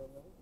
don't know.